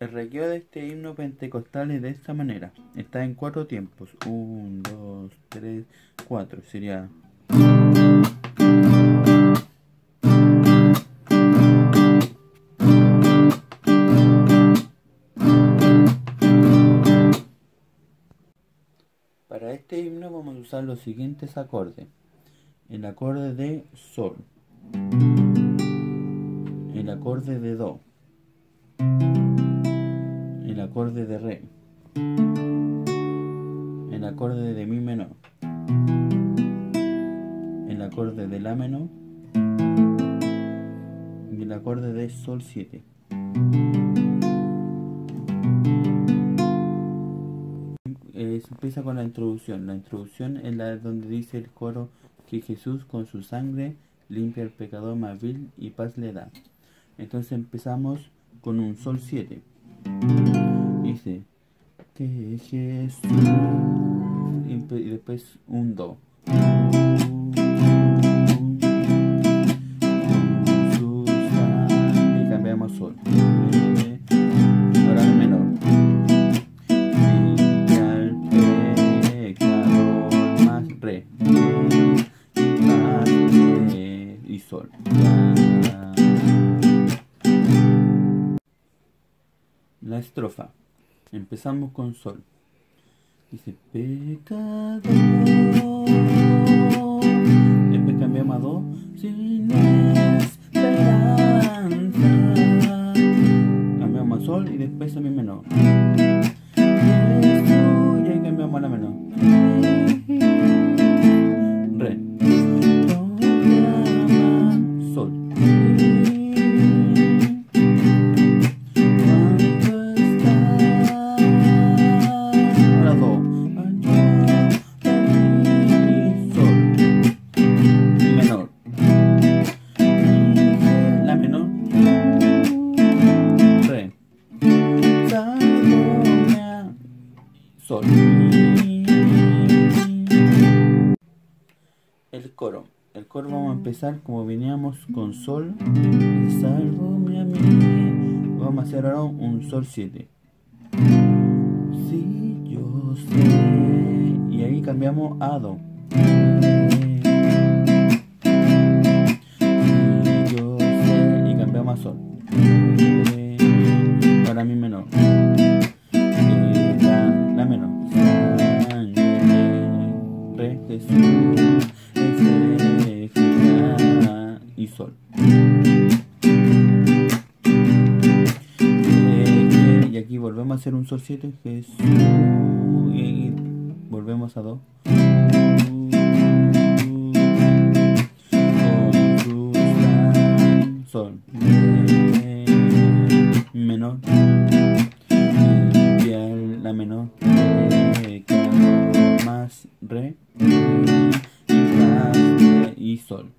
El regueo de este himno pentecostal es de esta manera. Está en cuatro tiempos. Un, dos, tres, cuatro. Sería... Para este himno vamos a usar los siguientes acordes. El acorde de Sol. El acorde de Do el acorde de Re, el acorde de Mi menor, el acorde de La menor y el acorde de Sol 7. empieza con la introducción. La introducción es la donde dice el coro que Jesús con su sangre limpia al pecador más vil y paz le da. Entonces empezamos con un Sol 7 dice que Jesús y después un do. Y cambiamos sol. Ahora menor. Y al pecador más re más re y sol. La estrofa Empezamos con sol. Dice pecador. Después cambiamos a do. Sin esperanza. Cambiamos a sol y después a mi menor. Y ahí cambiamos a la menor. El coro. El coro vamos a empezar como veníamos con sol. Salvo a mí. Vamos a hacer ahora un sol 7. Si yo sé. Y ahí cambiamos a do. A hacer un sol 7, Jesús, y volvemos a do. Sol, menor, y la menor, más re y sol.